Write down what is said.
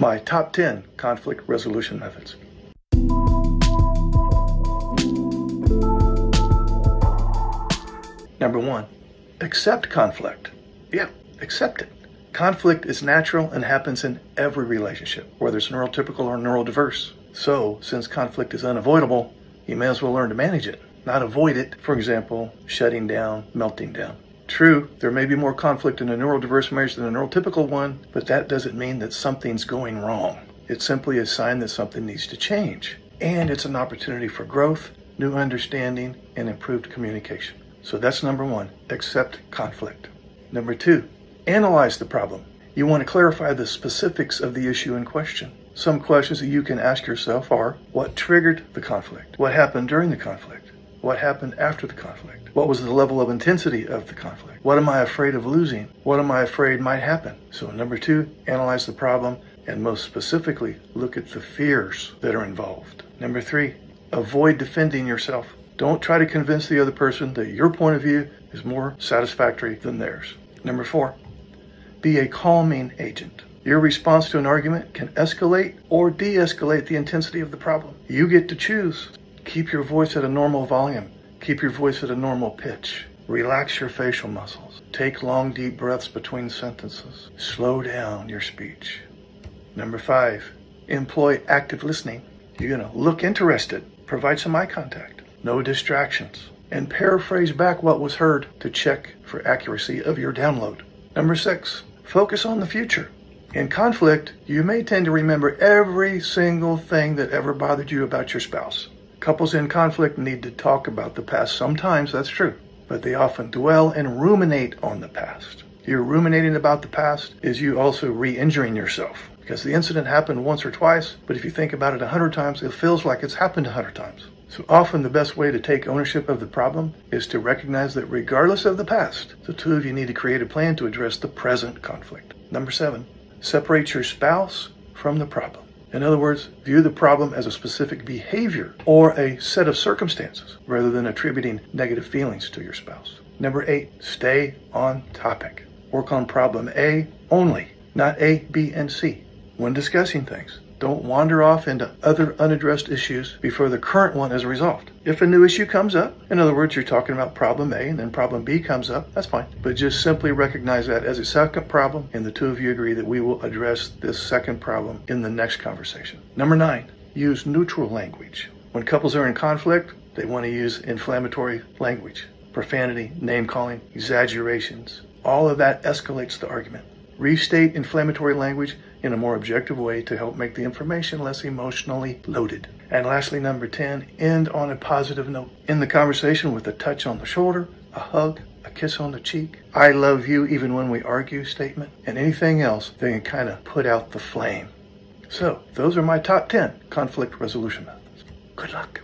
my top 10 conflict resolution methods. Number one, accept conflict. Yeah, accept it. Conflict is natural and happens in every relationship, whether it's neurotypical or neurodiverse. So, since conflict is unavoidable, you may as well learn to manage it, not avoid it. For example, shutting down, melting down. True, there may be more conflict in a neurodiverse marriage than a neurotypical one, but that doesn't mean that something's going wrong. It's simply a sign that something needs to change. And it's an opportunity for growth, new understanding, and improved communication. So that's number one accept conflict. Number two, analyze the problem. You want to clarify the specifics of the issue in question. Some questions that you can ask yourself are what triggered the conflict? What happened during the conflict? What happened after the conflict? What was the level of intensity of the conflict? What am I afraid of losing? What am I afraid might happen? So, number two, analyze the problem and most specifically, look at the fears that are involved. Number three, avoid defending yourself. Don't try to convince the other person that your point of view is more satisfactory than theirs. Number four, be a calming agent. Your response to an argument can escalate or de escalate the intensity of the problem. You get to choose. Keep your voice at a normal volume. Keep your voice at a normal pitch. Relax your facial muscles. Take long, deep breaths between sentences. Slow down your speech. Number five, employ active listening. You're going to look interested. Provide some eye contact. No distractions. And paraphrase back what was heard to check for accuracy of your download. Number six, focus on the future. In conflict, you may tend to remember every single thing that ever bothered you about your spouse. Couples in conflict need to talk about the past. Sometimes that's true, but they often dwell and ruminate on the past. You're ruminating about the past is you also re-injuring yourself because the incident happened once or twice, but if you think about it a hundred times, it feels like it's happened a hundred times. So often the best way to take ownership of the problem is to recognize that regardless of the past, the two of you need to create a plan to address the present conflict. Number seven, separate your spouse from the problem. In other words, view the problem as a specific behavior or a set of circumstances rather than attributing negative feelings to your spouse. Number eight, stay on topic. Work on problem A only, not A, B, and C when discussing things. Don't wander off into other unaddressed issues before the current one is resolved. If a new issue comes up, in other words, you're talking about problem A and then problem B comes up, that's fine. But just simply recognize that as a second problem, and the two of you agree that we will address this second problem in the next conversation. Number nine, use neutral language. When couples are in conflict, they want to use inflammatory language, profanity, name calling, exaggerations. All of that escalates the argument. Restate inflammatory language in a more objective way to help make the information less emotionally loaded. And lastly, number 10, end on a positive note. In the conversation with a touch on the shoulder, a hug, a kiss on the cheek, I love you even when we argue statement, and anything else that can kind of put out the flame. So, those are my top 10 conflict resolution methods. Good luck.